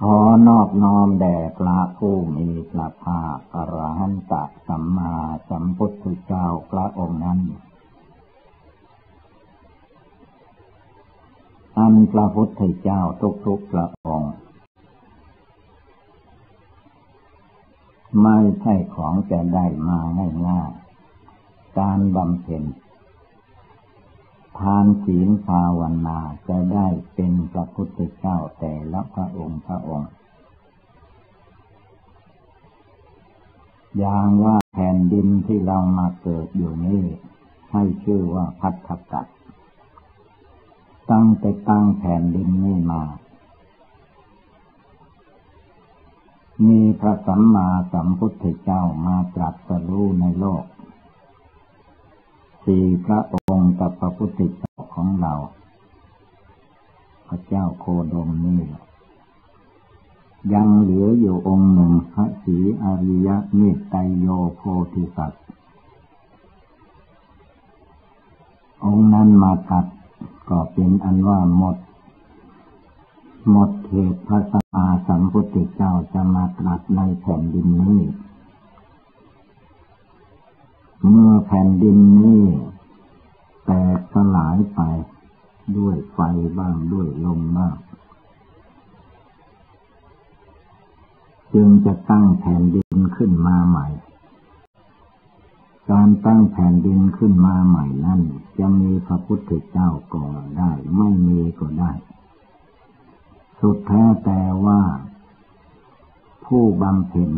ขอนอบน้อมแด่พระผู้มีพระภาคอรหันตสัมมาสัมพุทธเจ้าพระองค์นั้นอันพระพุทธเจ้าทุกๆพระองค์ไม่ใช่ของจะได้มาง่ายๆการบำเพ็ญ ทานศีลภาวนาจะได้เป็นพระพุทธเจ้าแต่ละพระองค์พระองค์ อย่างว่าแผ่นดินที่เรามาเกิดอยู่นี้ให้ชื่อว่าพัทธกัดตั้งแต่ตั้งแผ่นดินนี้มา มีพระสัมมาสัมพุทธเจ้ามาตรัสรู้ในโลก สี่พระอ งกับพระพุทธเจ้าของเรา พระเจ้าโคดมนี่ ยังเหลืออยู่องค์หนึ่งพระศรีอริยะเมตไตโยโพธิสัตว์ องค์นั้นมาตัดก็เป็นอันว่าหมด หมดเหตุพระสัมมาสัมพุทธเจ้าจะมาตรัสในแผ่นดินนี้เมื่อแผ่นดินนี้ ลายไป ด้วยไฟบ้างด้วยลมบ้างจึงจะตั้งแผ่นดินขึ้นมาใหม่ การตั้งแผ่นดินขึ้นมาใหม่นั้นจะมีพระพุทธเจ้าก็ได้ ไม่มีก็ได้ สุดแท้แต่ว่า ผู้บำเพ็ญ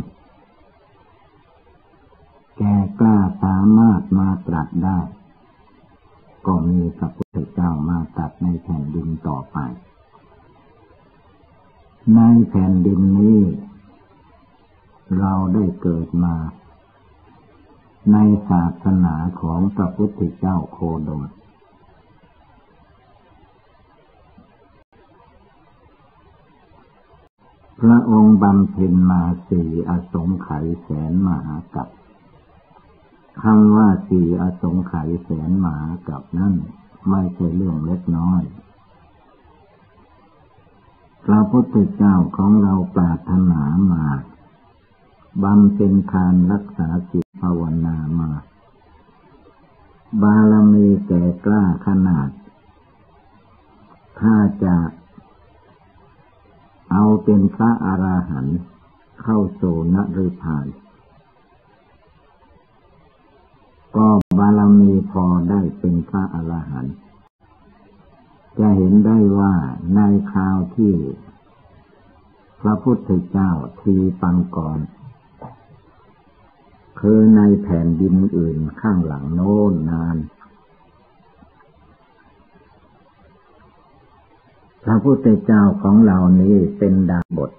แก่กล้าสามารถมาตรัสได้ ก็มีพระพุทธเจ้ามาตรัสในแผ่นดินต่อไป ในแผ่นดินนี้ เราได้เกิดมา ในศาสนาของพระพุทธเจ้าโคดมพระองค์บำเพ็ญมาสี่อสงไขยแสนมหากับ คำว่าสี่อสงไขยแสนหมากับนั่นไม่ใช่เรื่องเล็กน้อย พระพุทธเจ้าของเราปรารถนามาบำเพ็ญทานรักษาจิตภาวนามา บารมีแก่กล้าขนาด ถ้าจะเอาเป็นพระอราหันต์เข้าโซนฤพาน ก็บารมีพอได้เป็นพระอรหันต์จะเห็นได้ว่าในคราวที่ พระพุทธเจ้าทีปังก่อนคือในแผ่นดินอื่นข้างหลังโน้นนาน พระพุทธเจ้าของเรานี้เป็นดาบท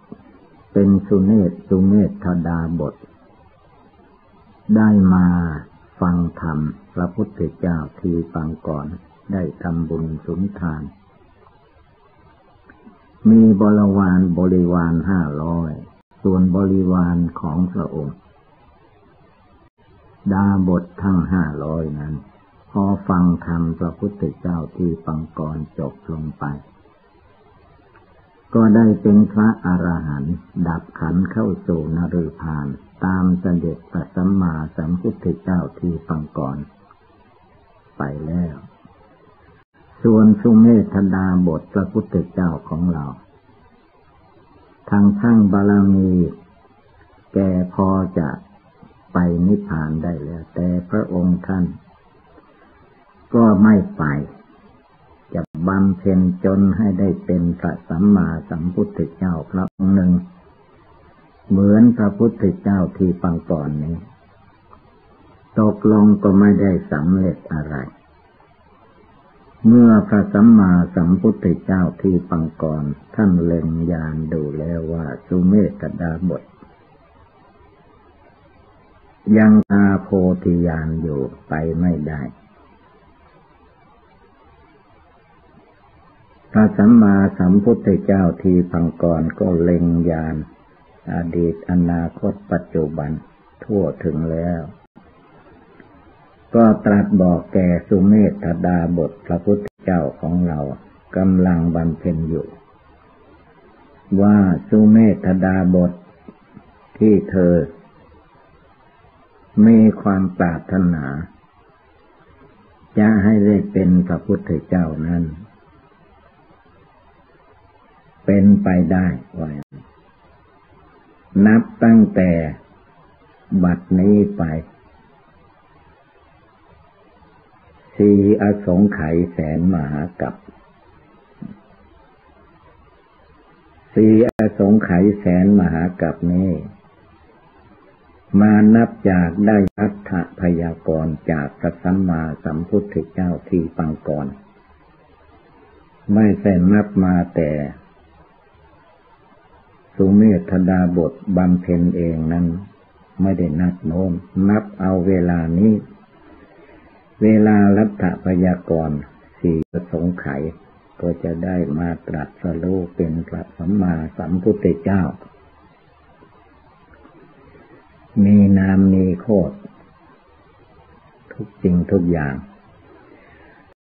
เป็นสุเนศสุเมธดาบท ได้มา ฟังธรรม พระพุทธเจ้าทีฟังก่อนได้ทำบุญสุนทาน มีบริวารบริวารห้าร้อย ส่วนบริวารของพระองค์ ดาบททั้งห้าร้อยนั้น พอฟังธรรมพระพุทธเจ้าที่ฟังก่อนจบลงไป ก็ได้เป็นพระอรหันต์ดับขันเข้าสู่นรุพาน ตามเสด็จพระสัมมาสัมพุทธเจ้าที่ฟังก่อน ไปแล้ว ส่วนสุเมธดาบทพระพุทธเจ้าของเราทางทั้งบาลมี แกพอจะไปนิพพานได้แล้ว แต่พระองค์ท่าน ก็ไม่ไป จะบำเพ็ญจนให้ได้เป็นพระสัมมาสัมพุทธเจ้าพระองค์หนึ่ง เหมือนพระพุทธเจ้าที่ปังก่อนนี้ ตกลงก็ไม่ได้สำเร็จอะไร เมื่อพระสัมมาสัมพุทธเจ้าที่ปังก่อนท่านเล็งยานดูแล้วว่าสุเมตดาบท ยังอาโพธิญาณอยู่ไปไม่ได้พระสัมมาสัมพุทธเจ้าทีพังกรก็เล็งญาณ อดีตอนาคตปัจจุบันทั่วถึงแล้ว ก็ตรัสบอกแก่สุเมธดาบทพระพุทธเจ้าของเรากำลังบำเพ็ญอยู่ ว่าสุเมธดาบทที่เธอ มีความปรารถนา จะให้ได้เป็นพระพุทธเจ้านั้น เป็นไปได้ไว้ นับตั้งแต่บัดนี้ไป สีอสงไขยแสนมหากับ สีอสงไขยแสนมหากับนี้ มานับจากได้อัฏฐพยากรจากพระสัมมาสัมพุทธเจ้าที่ปังก่อน ไม่ใช่นับมาแต่ สุเมธดาบทบำเพ็ญเองนั้น ไม่ได้นับโน้มนับเอาเวลานี้ เวลารัฐพยากรสี่สงไขก็จะได้มาตรัสรู้เป็นพระสัมมาสัมพุทธเจ้า มีนามมีโคดทุกสิ่งทุกอย่าง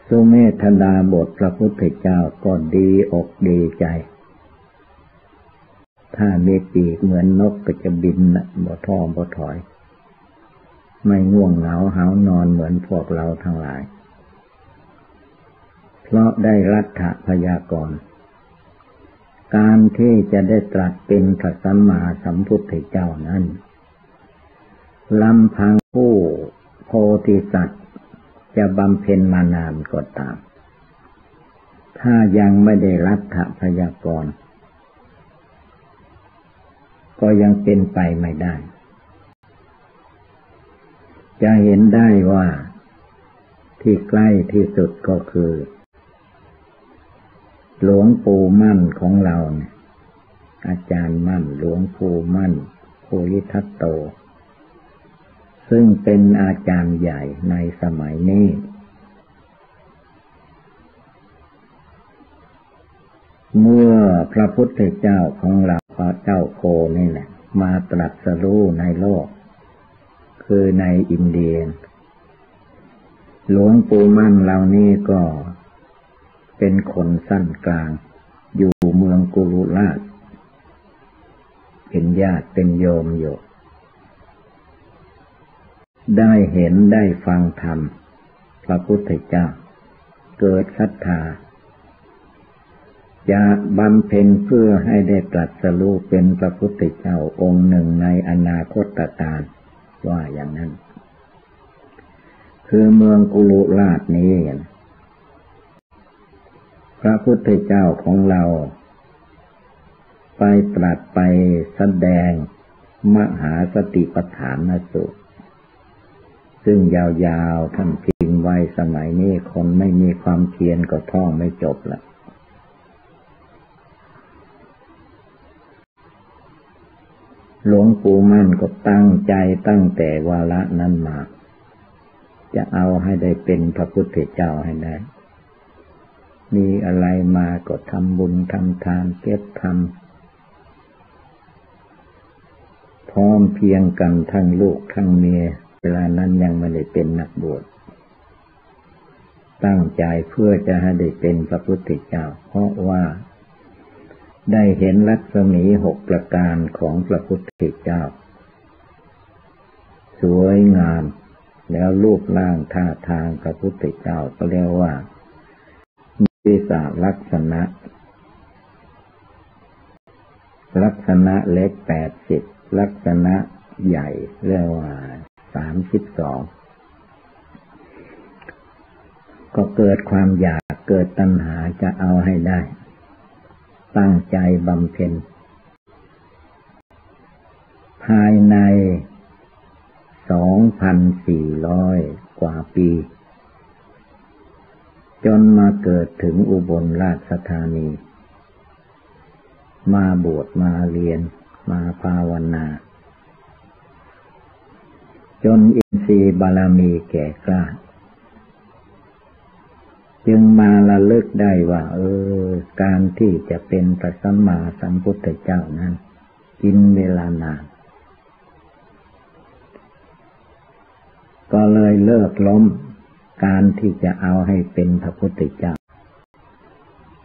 สุเมธดาบทพระพุทธเจ้าก็ดีอกดีใจ ถ้ามีปีกเหมือนนกก็จะบินนะบ่ท้อบ่ถอย ไม่ง่วงเหงาหานอนเหมือนพวกเราทั้งหลาย เพราะได้รัฐพยากร การที่จะได้ตรัสเป็นพระสัมมาสัมพุทธเจ้านั้นลำพังผู้โพธิสัตว์จะบำเพ็ญมานานก็ตาม ถ้ายังไม่ได้รัฐพยากร ก็ยังเป็นไปไม่ได้ จะเห็นได้ว่าที่ใกล้ที่สุดก็คือ หลวงปู่มั่นของเราเนี่ยอาจารย์มั่น หลวงปู่มั่นภูริทัตโต ซึ่งเป็นอาจารย์ใหญ่ในสมัยนี้ เมื่อพระพุทธเจ้าของเรา พระเจ้าโคนี่แหละมาตรัสรู้ในโลก คือในอินเดีย หลวงปู่มั่นเหล่านี้ก็เป็นคนสั้นกลาง อยู่เมืองกุลุราช เป็นญาติเป็นโยมอยู่ ได้เห็นได้ฟังธรรม พระพุทธเจ้า เกิดศรัทธา จะบำเพ็ญเพื่อให้ได้ตรัสรู้เป็นพระพุทธเจ้าองค์หนึ่งในอนาคตการว่าอย่างนั้น คือเมืองกุลุราชนี้พระพุทธเจ้าของเรา ไปตรัสไปแสดงมหาสติปัฏฐานสุขซึ่งยาวๆท่านพิมพ์ไว้สมัยนี้คนไม่มีความเพียรก็ท่องไม่จบละ หลวงปู่มั่นก็ตั้งใจตั้งแต่วาระนั้นมา จะเอาให้ได้เป็นพระพุทธเจ้าให้ได้ มีอะไรมาก็ทำบุญทำทานเก็บทำพร้อมเพียงกันทั้งลูกทั้งเมีย เวลานั้นยังไม่ได้เป็นนักบวชตั้งใจเพื่อจะให้ได้เป็นพระพุทธเจ้า เพราะว่า ได้เห็นลักษมีหกประการของพระพุทธเจ้า สวยงามแล้วรูปร่างท่าทางพระพุทธเจ้าก็เรียกว่ามีสาลักษณะ ลักษณะเล็กแปดสิบลักษณะใหญ่เรียกว่าสามสิบสองก็เกิดความอยากเกิดตัณหาจะเอาให้ได้ ตั้งใจบำเพ็ญ ภายในสองพันสี่ร้อยกว่าปี จนมาเกิดถึงอุบลราชธานี มาบวชมาเรียนมาภาวนา จนอินทรีย์บารมีแก่กล้า จึงมาละลึกได้ว่า เออ การที่จะเป็นพระสัมมาสัมพุทธเจ้านั้น กินเวลานาน ก็เลยเลิกล้ม การที่จะเอาให้เป็นพระพุทธเจ้า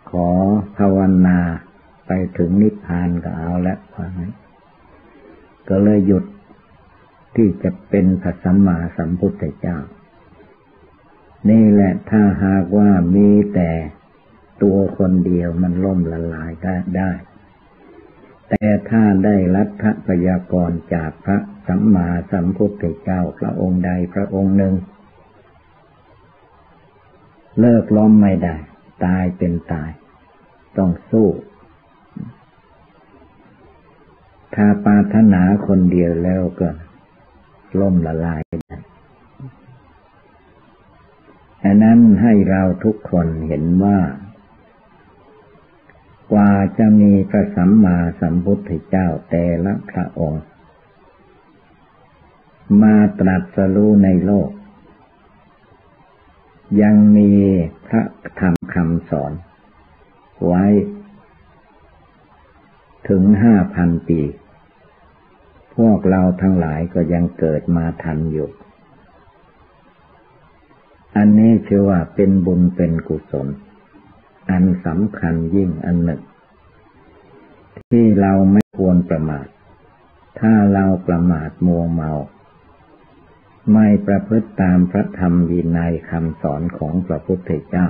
ขอภาวนาไปถึงนิพพานก็เอาแล้วว่างก็เลยหยุดที่จะเป็นพระสัมมาสัมพุทธเจ้า นี่แหละถ้าหากว่ามีแต่ตัวคนเดียวมันล่มละลายได้ได้ แต่ถ้าได้รัฐพยากรจากพระสัมมาสัมพุทธเจ้าพระองค์ใดพระองค์หนึ่ง เลิกล้มไม่ได้ ตายเป็นตาย ต้องสู้ ถ้าปาถนาคนเดียวแล้วก็ล่มละลายได้ อันนั้นให้เราทุกคนเห็นว่า กว่าจะมีพระสัมมาสัมพุทธเจ้าแต่ละพระองค์ มาตรัสรู้ในโลก ยังมีพระธรรมคำสอน ไว้ ถึงห้าพันปี พวกเราทั้งหลายก็ยังเกิดมาทันอยู่ อันนี้ชื่อว่าเป็นบุญเป็นกุศล อันสำคัญยิ่งอันหนึ่ง ที่เราไม่ควรประมาท ถ้าเราประมาทมัวเมา ไม่ประพฤติตามพระธรรมวินัยคำสอนของพระพุทธเจ้า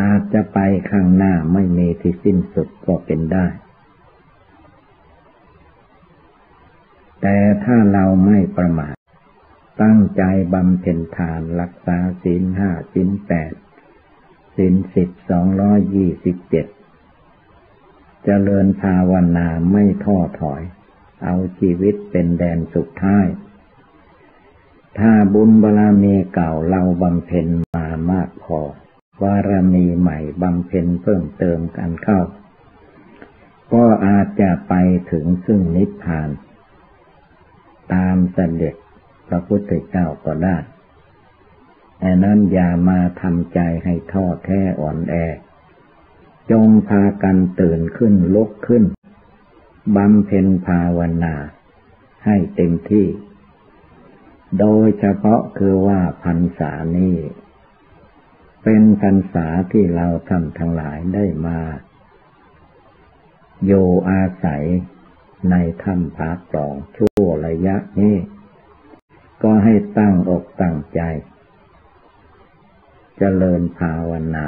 อาจจะไปข้างหน้าไม่มีที่สิ้นสุดก็เป็นได้ แต่ถ้าเราไม่ประมาท ตั้งใจบำเพ็ญทานรักษาศีลห้าศีลแปดศีลสิบสองร้อยยี่สิบเจ็ดเจริญภาวนาไม่ท้อถอย เอาชีวิตเป็นแดนสุดท้าย ถ้าบุญบารมีเก่าเราบำเพ็ญมามากพอบารมีใหม่บำเพ็ญเพิ่มเติมกันเข้า ก็อาจจะไปถึงซึ่งนิพพาน ตามเสด็จ พระพุทธเจ้าก็ได้แต่นั้นอย่ามาทำใจให้ท้อแท้อ่อนแอ จงพากันตื่นขึ้นลุกขึ้นบำเพ็ญภาวนา ให้เต็มที่ โดยเฉพาะคือว่าพรรษานี้ เป็นพรรษาที่เราทำทั้งหลายได้มาโยอาศัยในถ้ำผาปล่องชั่วระยะนี้ ก็ให้ตั้งอกตั้งใจจเจริญภาวนา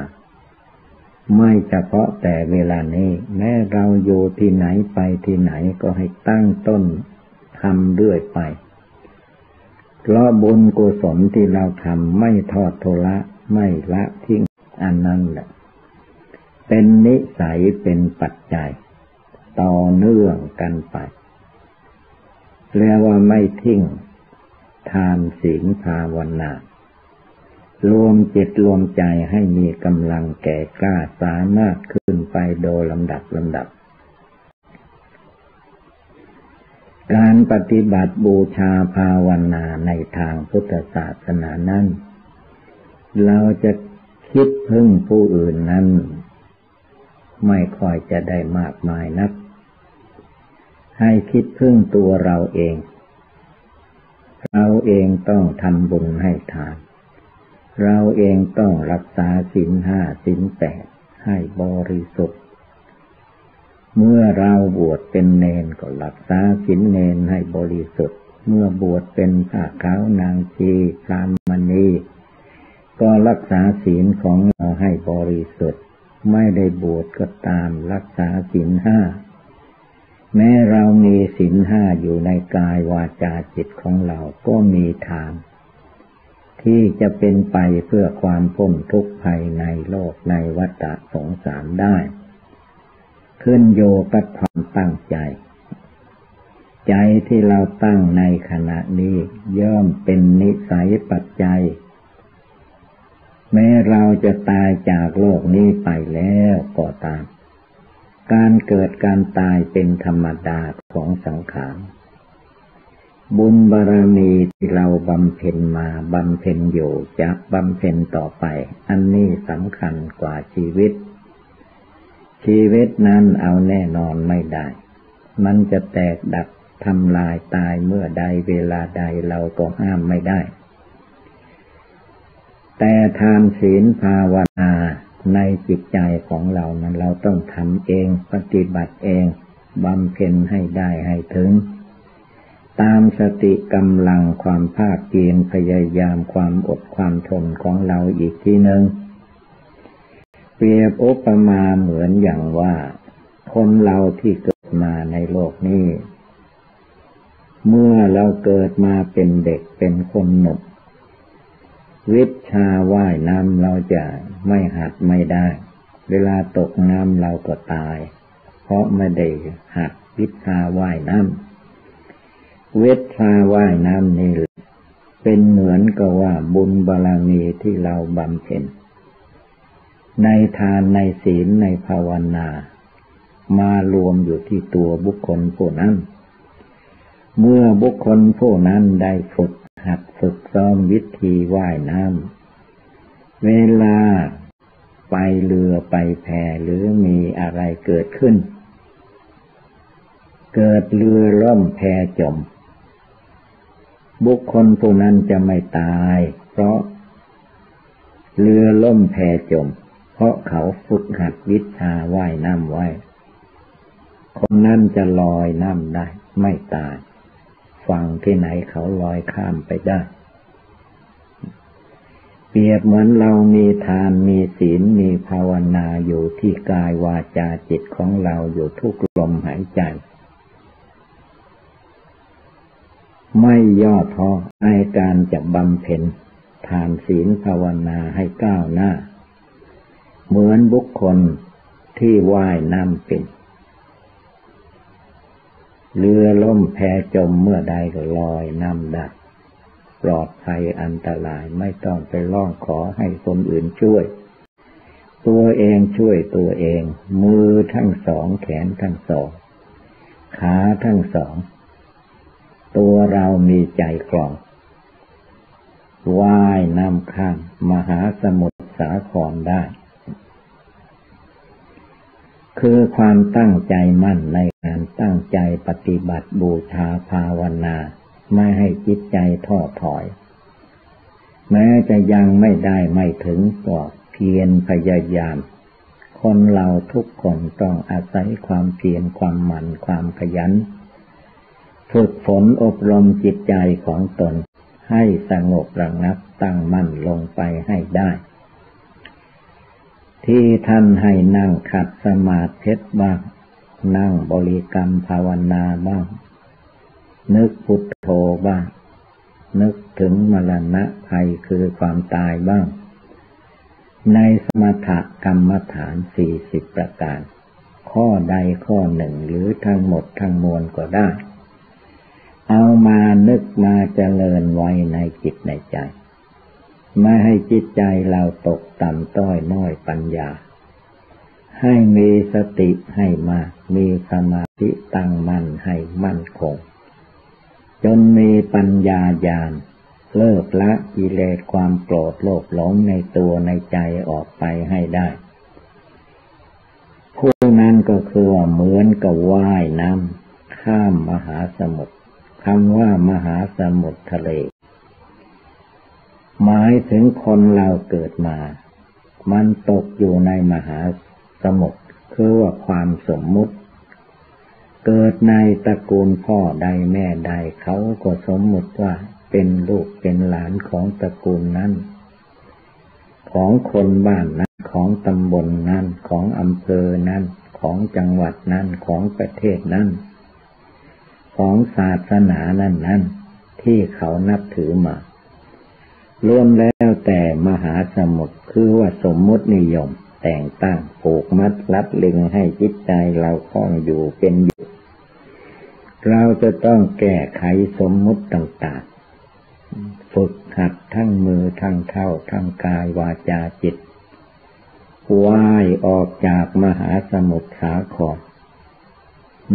ไม่เฉพาะแต่เวลานี้ แม้เราอยู่ที่ไหนไปที่ไหนก็ให้ตั้งต้นทำเรื่อยไปเพราะบุญกุศลที่เราทำไม่ทอดโทละไม่ละทิ้งอันนั้นแหละ เป็นนิสัยเป็นปัจจัย ต่อเนื่องกันไปเรียกว่าไม่ทิ้ง ทานศีลภาวนารวมจิตรวมใจให้มีกำลังแก่กล้าสามารถขึ้นไปโดยลำดับลำดับ การปฏิบัติบูชาภาวนาในทางพุทธศาสนานั้น เราจะคิดพึ่งผู้อื่นนั้น ไม่ค่อยจะได้มากมายนัก ให้คิดพึ่งตัวเราเอง เราเองต้องทำบุญให้ทาน เราเองต้องรักษาศีลห้าศีลแปดให้บริสุทธิ์ เมื่อเราบวชเป็นเนนก็รักษาศีลเนนให้บริสุทธิ์ เมื่อบวชเป็นพระขาวนางชีพรามณี ก็รักษาศีลของเราให้บริสุทธิ์ ไม่ได้บวชก็ตามรักษาศีลห้า แม้เรามีศีลห้าอยู่ในกายวาจาจิตของเราก็มีทาง ที่จะเป็นไปเพื่อความพ้นทุกข์ภายในโลกในวัฏสงสารได้ ขึ้นโยกับความตั้งใจ ใจที่เราตั้งในขณะนี้ย่อมเป็นนิสัยปัจจัย แม้เราจะตายจากโลกนี้ไปแล้วก็ตาม การเกิดการตายเป็นธรรมดาของสังขาร บุญบารมีที่เราบำเพ็ญมาบำเพ็ญอยู่จะบำเพ็ญต่อไป อันนี้สำคัญกว่าชีวิต ชีวิตนั้นเอาแน่นอนไม่ได้ มันจะแตกดับทำลายตายเมื่อใดเวลาใดเราก็ห้ามไม่ได้ แต่ทานศีลภาวนา ในจิตใจของเรานั้นเราต้องทำเองปฏิบัติเองบำเพ็ญให้ได้ให้ถึง ตามสติกำลังความภาคเพียรพยายามความอดความทนของเราอีกทีหนึ่งเปรียบอุปมาเหมือนอย่างว่า คนเราที่เกิดมาในโลกนี้ เมื่อเราเกิดมาเป็นเด็กเป็นคนหนุ่ม วิชาว่ายน้ำเราจะไม่หัดไม่ได้ เวลาตกน้ำเราก็ตาย เพราะไม่ได้หัดวิชาว่ายน้ำวิชาว่ายน้ำนี่เป็นเหมือนกับว่าบุญบารมีที่เราบำเพ็ญในทานในศีลในภาวนา มารวมอยู่ที่ตัวบุคคลผู้นั้น เมื่อบุคคลผู้นั้นได้ฝึก หัดฝึกซ้อมวิธีว่ายน้ำ เวลาไปเรือไปแพหรือมีอะไรเกิดขึ้น เกิดเรือล่มแพจม บุคคลผู้นั้นจะไม่ตาย เพราะเรือล่มแพจม เพราะเขาฝึกหัดวิชาว่ายน้ำไว้ คนนั้นจะลอยน้ำได้ ไม่ตาย ฝั่งที่ไหนเขาลอยข้ามไปได้ เปรียบเหมือนเรามีทานมีศีลมีภาวนาอยู่ที่กายวาจาจิตของเราอยู่ทุกลมหายใจ ไม่ย่อท้อในการจะบำเพ็ญทานศีลภาวนาให้ก้าวหน้า เหมือนบุคคลที่ว่ายน้ำเป็น เรือล่มแพจมเมื่อใดก็ลอยน้ำดับปลอดภัยอันตรายไม่ต้องไปร้องขอให้คนอื่นช่วย ตัวเองช่วยตัวเอง มือทั้งสองแขนทั้งสอง ขาทั้งสอง ตัวเรามีใจกล่องว่ายน้ำข้ามมหาสมุทรสาครได้ คือความตั้งใจมั่นในการตั้งใจปฏิบัติบูชาภาวนา ไม่ให้จิตใจท้อถอย แม้จะยังไม่ได้ไม่ถึงก็เพียรพยายาม คนเราทุกคนต้องอาศัยความเพียรความหมั่นความขยัน ฝึกฝนอบรมจิตใจของตนให้สงบระงับตั้งมั่นลงไปให้ได้ ที่ท่านให้นั่งขัดสมาธิบ้าง นั่งบริกรรมภาวนาบ้าง นึกพุทโธบ้าง นึกถึงมรณะภัยคือความตายบ้าง ในสมถกรรมฐานสี่สิบประการ ข้อใดข้อหนึ่งหรือทั้งหมดทั้งมวลก็ได้ เอามานึกมาเจริญไว้ในจิตในใจ ไม่ให้จิตใจเราตกต่ำต้อยน้อยปัญญา ให้มีสติให้มาก มีสมาธิตั้งมั่นให้มั่นคง จนมีปัญญาญาณเลิกละกิเลสความโกรธโลภหลงในตัวในใจออกไปให้ได้ ผู้นั้นก็คือว่าเหมือนกับว่ายน้ำข้ามมหาสมุทรคำว่ามหาสมุทรทะเล หมายถึงคนเราเกิดมา มันตกอยู่ในมหาสมุทรคือว่าความสมมุติ เกิดในตระกูลพ่อใดแม่ใดเขาก็สมมุติว่าเป็นลูกเป็นหลานของตระกูลนั้น ของคนบ้านนั้น ของตำบลนนั้น ของอำเภอนั้น ของจังหวัดนั้น ของประเทศนั้น ของศาสนานั้นนั้นที่เขานับถือมา ล้วนแล้วแต่มหาสมุทรคือว่าสมมุตินิยม แต่งตั้งผูกมัดลัดลึงให้จิตใจเราคล้องอยู่เป็นอยู่ เราจะต้องแก้ไขสมมุติต่างๆ ฝึกหัดทั้งมือทั้งเท้าทั้งกายวาจาจิตว่ายออกจากมหาสมุทรสาคร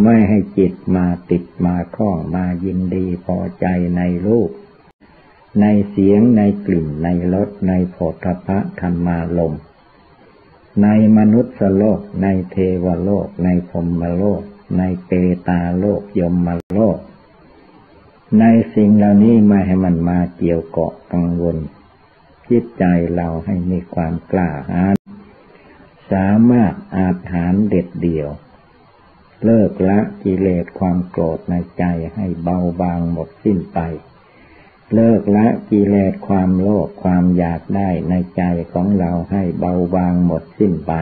ไม่ให้จิตมาติดมาคล้องมายินดีพอใจในรูป ในเสียงในกลิ่นในรสในโผฏฐะธรรมาลม ในมนุษย์โลก ในเทวโลก ในพรมโลก ในเปตาโลกยมโลก ในสิ่งเหล่านี้ไม่ให้มันมาเกี่ยวเกาะกังวลจิตใจเราให้มีความกล้าหาญสามารถอาจหารเด็ดเดี่ยว เลิกละกิเลสความโกรธในใจให้เบาบางหมดสิ้นไป เลิกละกิเลสความโลภความอยากได้ในใจของเราให้เบาบางหมดสิ้นไป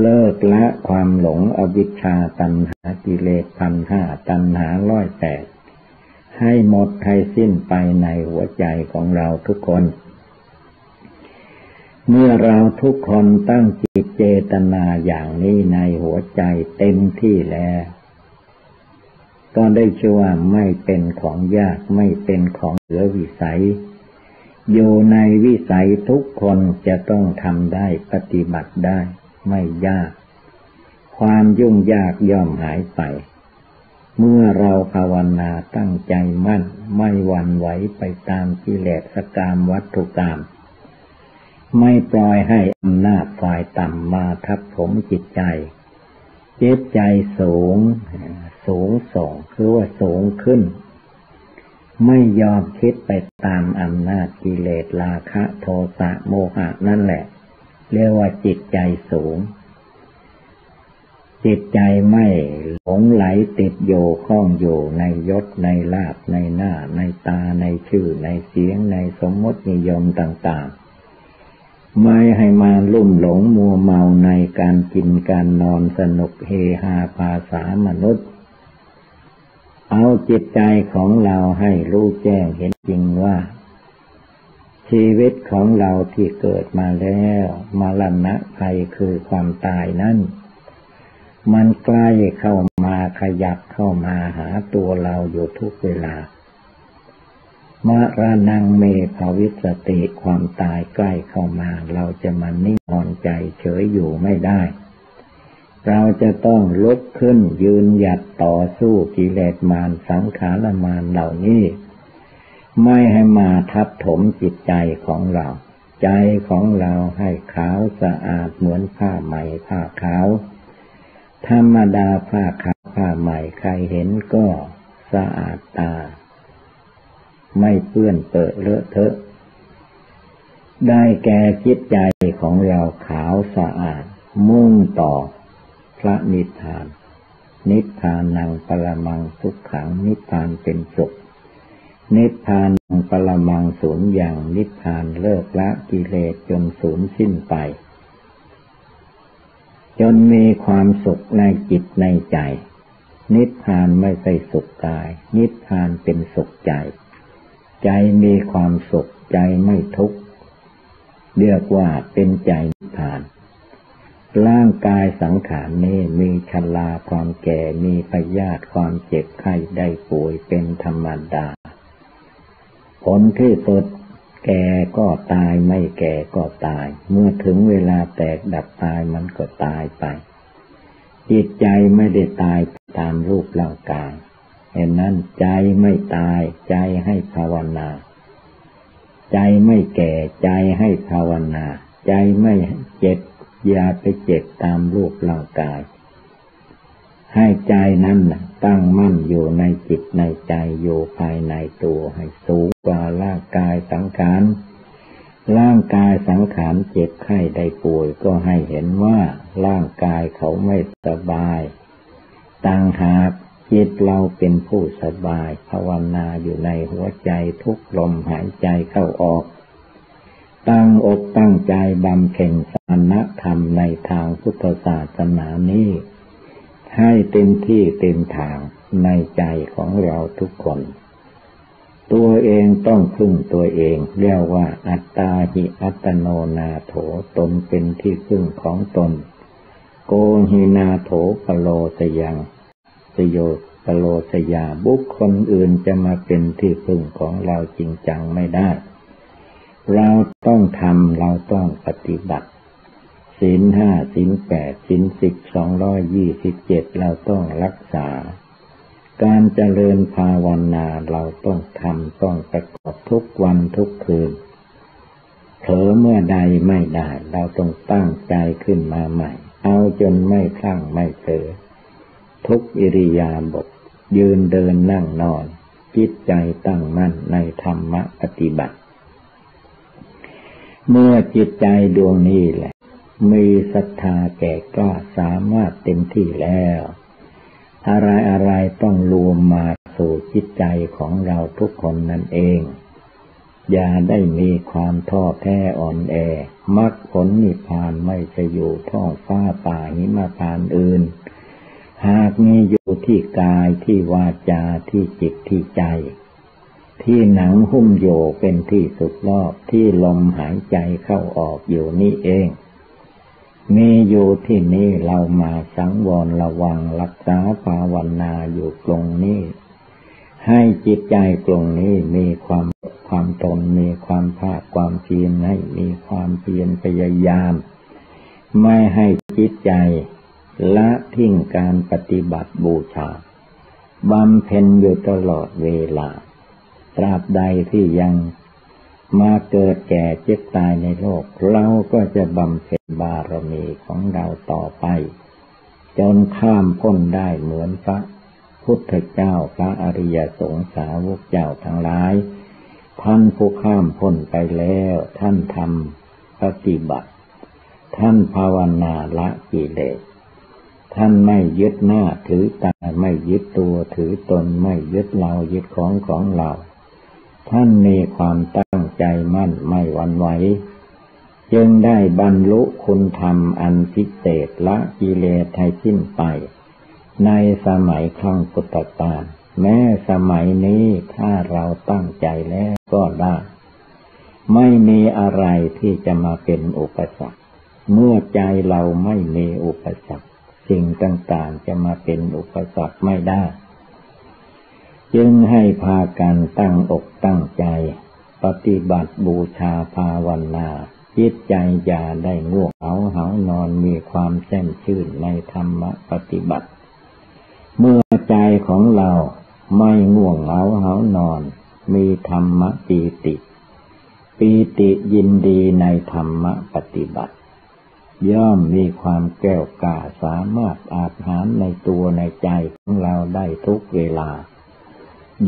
เลิกละความหลงอวิชชาตัณหากิเลสพันห้าตัณหาร้อยแปดให้หมดให้สิ้นไปในหัวใจของเราทุกคน เมื่อเราทุกคนตั้งจิตเจตนาอย่างนี้ในหัวใจเต็มที่แล้ว ก็ได้ชื่อว่าไม่เป็นของยากไม่เป็นของเหลือวิสัย อยู่ในวิสัยทุกคนจะต้องทำได้ปฏิบัติได้ ไม่ยาก ความยุ่งยากย่อมหายไป เมื่อเราภาวนาตั้งใจมั่น ไม่หวั่นไหวไปตามกิเลสกรรมวัตถุกรรมไม่ปล่อยให้อำนาจฝ่ายต่ำมาทับถมจิตใจจิตใจสูง สูงส่งคือว่าสูงขึ้น ไม่ยอมคิดไปตามอำนาจกิเลสราคะโทสะโมหะนั่นแหละ เรียกว่าจิตใจสูง จิตใจไม่หลงไหลติดโยข้องอยู่ในยศในลาบในหน้า ในตาในชื่อ ในเสียงในสมมตินิยมต่าง ๆไม่ให้มาลุ่มหลงมัวเมาในการกินการนอนสนุกเฮฮาภาษามนุษย์ เอาจิตใจของเราให้รู้แจ้งเห็นจริงว่า ชีวิตของเราที่เกิดมาแล้วมรณะภัยคือความตายนั้นมันใกล้เข้ามาขยับเข้ามาหาตัวเราอยู่ทุกเวลามรนังเมภาวิสติความตายใกล้เข้ามา เราจะมานิ่งนอนใจเฉยอยู่ไม่ได้ เราจะต้องลุกขึ้นยืนหยัดต่อสู้กิเลสมารสังขารมารเหล่านี้ ไม่ให้มาทับถมจิตใจของเรา ใจของเราให้ขาวสะอาดเหมือนผ้าใหม่ผ้าขาว ธรรมดาผ้าขาวผ้าใหม่ใครเห็นก็สะอาดตา ไม่เปื้อนเปื้อเลอะเทอะ ได้แก่จิตใจของเราขาวสะอาดมุ่งต่อ พระนิพพาน นิพพานังปรมังสุขขังนิพพานเป็นสุข นิพพานังปรมังสูญอย่างนิพพานเลิกละกิเลสจนสูญสิ้นไป จนมีความสุขในจิตในใจ นิพพานไม่ใช่สุขกาย นิพพานเป็นสุขใจ ใจมีความสุขใจไม่ทุกข์เรียกว่าเป็นใจนิพพาน ร่างกายสังขารนี้มีชลาความแก่ มีพยาธิความเจ็บไข้ได้ป่วยเป็นธรรมดา ผลที่สุดแก่ก็ตายไม่แก่ก็ตาย เมื่อถึงเวลาแตกดับตายมันก็ตายไป จิตใจไม่ได้ตายตามรูปร่างกายเห็นนั้นใจไม่ตายใจให้ภาวนา ใจไม่แก่ใจให้ภาวนา ใจไม่เจ็บ อย่าไปเจ็บตามรูปร่างกาย ให้ใจนั้นตั้งมั่นอยู่ในจิตในใจอยู่ภายในตัวให้สูงกว่าร่างกายสังขาร ร่างกายสังขารเจ็บไข้ได้ป่วยก็ให้เห็นว่าร่างกายเขาไม่สบายต่างหากจิตเราเป็นผู้สบายภาวนาอยู่ในหัวใจทุกลมหายใจเข้าออก ตั้งอกตั้งใจบำเพ็ญสานธรรมในทางพุทธศาสนานี้ ให้เต็มที่เต็มทางในใจของเราทุกคน ตัวเองต้องพึ่งตัวเองเรียกว่าอัตตาหิอัตโนนาโถตนเป็นที่พึ่งของตน โกหินาโถปโลสยังสโยปโลสยาบุคคลอื่นจะมาเป็นที่พึ่งของเราจริงจังไม่ได้ เราต้องทำเราต้องปฏิบัติศีลห้าศีลแปดศีลสิบสองร้อยยี่สิบเจ็ดเราต้องรักษา การเจริญภาวนาเราต้องทำต้องประกอบทุกวันทุกคืนเผลอเมื่อใดไม่ได้ เราต้องตั้งใจขึ้นมาใหม่ เอาจนไม่คลั่งไม่เผลอทุกอิริยาบถยืนเดินนั่งนอนจิตใจตั้งมั่นในธรรมะปฏิบัติ เมื่อจิตใจดวงนี้แหละ มีศรัทธาแก่กล้าสามารถเต็มที่แล้ว อะไรอะไรต้องรวมมาสู่จิตใจของเราทุกคนนั่นเอง อย่าได้มีความท้อแท้อ่อนแอมรรคผลนิพพานไม่จะอยู่ท้องฟ้าป่าหิมพานอื่น หากมีอยู่ที่กายที่วาจาที่จิตที่ใจ ที่หนังหุ้มโยเป็นที่สุดรอบที่ลมหายใจเข้าออกอยู่นี่เอง มีอยู่ที่นี่เรามาสังวรระวังรักษาภาวนาอยู่ตรงนี้ ให้จิตใจตรงนี้มีความความตนมีความภาคความเพียรให้มีความเพียรพยายาม ไม่ให้จิตใจละทิ้งการปฏิบัติบูชาบำเพ็ญอยู่ตลอดเวลา ตราบใดที่ยังมาเกิดแก่เจ็บตายในโลก เราก็จะบำเพ็ญบารมีของเราต่อไป จนข้ามพ้นได้เหมือนพระพุทธเจ้าพระอริยสงสาวกเจ้าทั้งหลาย ท่านผู้ข้ามพ้นไปแล้ว ท่านทำปฏิบัติ ท่านภาวนาละกิเลสท่านไม่ยึดหน้าถือตาไม่ยึดตัวถือตนไม่ยึดเรายึดของของเรา ท่านมีความตั้งใจมั่นไม่หวั่นไหว จึงได้บรรลุคุณธรรมอันพิเศษละกิเลสให้สิ้นไป ในสมัยครั้งพุทธกาลแม้สมัยนี้ถ้าเราตั้งใจแล้วก็ได้ ไม่มีอะไรที่จะมาเป็นอุปสรรค เมื่อใจเราไม่มีอุปสรรคสิ่งต่างๆจะมาเป็นอุปสรรคไม่ได้ จึงให้พากันตั้งอกตั้งใจ ปฏิบัติบูชาภาวนาจิตใจอย่าได้ง่วงเหาเหานอนมีความแช่มชื่นในธรรมปฏิบัติ เมื่อใจของเราไม่ง่วงเหาเหานอน มีธรรมปีติ ปีติยินดีในธรรมปฏิบัติ ย่อมมีความแก้วกล้าสามารถอาหารในตัวในใจของเราได้ทุกเวลา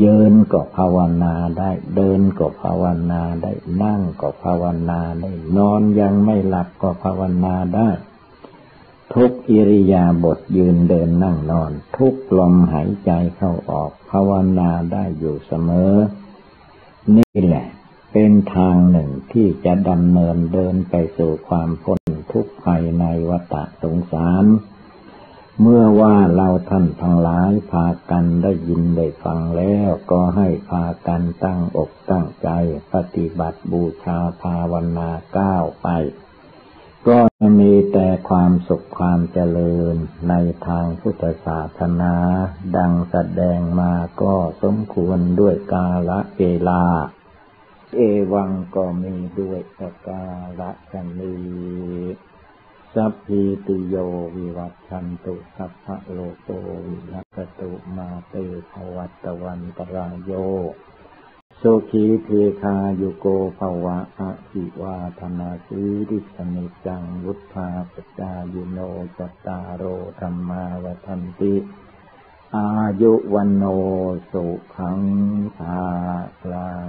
ยินก็ภาวนาได้ เดินก็ภาวนาได้ นั่งก็ภาวนาได้ นอนยังไม่หลับก็ภาวนาได้ ทุกอิริยาบถยืนเดินนั่งนอน ทุกลมหายใจเข้าออก ภาวนาได้อยู่เสมอ นี่แหละ เป็นทางหนึ่งที่จะดำเนินเดินไปสู่ความพ้นทุกข์ภายในวัฏสงสาร เมื่อว่าเราท่านทั้งหลายพากันได้ยินได้ฟังแล้วก็ให้พากันตั้งอกตั้งใจปฏิบัติบูชาภาวนาก้าวไป ก็จะมีแต่ความสุขความเจริญในทางพุทธศาสนา ดังแสดงมาก็สมควรด้วยกาละเวลา เอวังก็มีด้วยสกาละกันนี สัพพีติโยวิวัชชันตุสัพพะโรโค วินัสสะตุมาเต ภะวัตวันตะราโยสุขี ทีฆายุโก ภะวะอะภิวาทะนะสีลิสสะ นิจจังวุฑฒาปะจายิโน จัตตาโรธัมมาวัฑฒันติ อายุวัณโณ สุขัง พะลัง